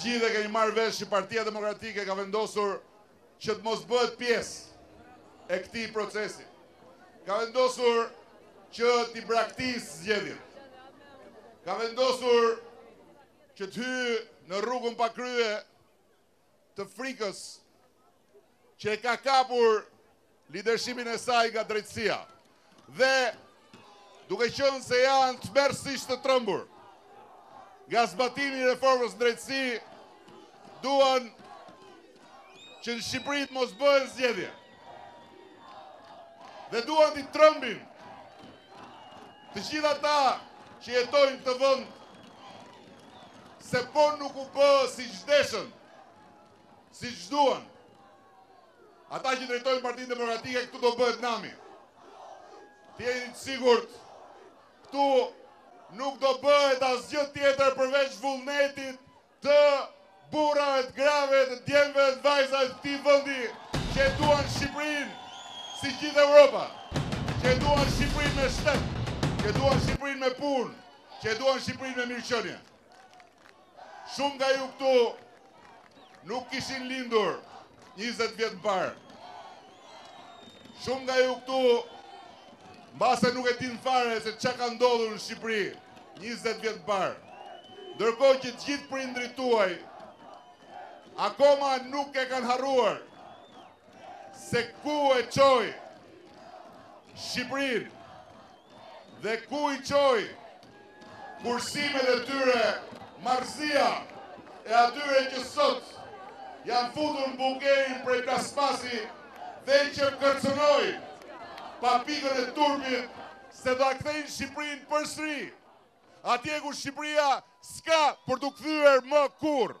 Të gjithë e kemi marrë vesh që Partia Demokratike ka vendosur që të mos bëhet pjesë e këtij procesi. Ka vendosur që t'i braktisë zgjedhjet. Ka vendosur që të hyjë në rrugën pa krye të frikës që e ka kapur lidershipin e saj nga drejtësia. Dhe duke qenë se janë tmerrësisht të trembur, nga zbatimi i reformës në drejtësi, duan që në Shqipëri të mos bëhen zgjedhje. Dhe duan t'i trembin të gjithë ata që jetojnë në këtë vend, se po nuk u bë siç deshën, siç duan ata që drejtojnë Partinë Demokratike, këtu do bëhet nami. Të jeni të sigurt, këtu nuk do bëhet asgjë tjetër përveç vullnetit të burrave, të grave, të djemve dhe të vajzave të këtij vendi që e duan Shqipërinë si gjithë Europa, që e duan Shqipërinë me shtet, që e duan Shqipërinë me punë, që e duan Shqipërinë me mirëqenie. Shumë nga ju këtu nuk kishin lindur 20 vjet më parë. Shumë nga ju këtu, mbase nuk e dinë fare se ça ka ndodhur në Shqipëri, 20 vjet më parë. Ndërkohë që të gjithë prindërit tuaj, akoma nuk e kanë harruar, se ku e çoi Shqipërinë, dhe ku i çoi kursimet e tyre, marrëzia e atyre që sot janë futur në bunkerin prej plasmasi dhe që kërcënojnë pa pikën e turpit, se do ta kthejnë Shqipërinë përsëri atje ku Shqipëria s'ka për t'u kthyer më kurrë.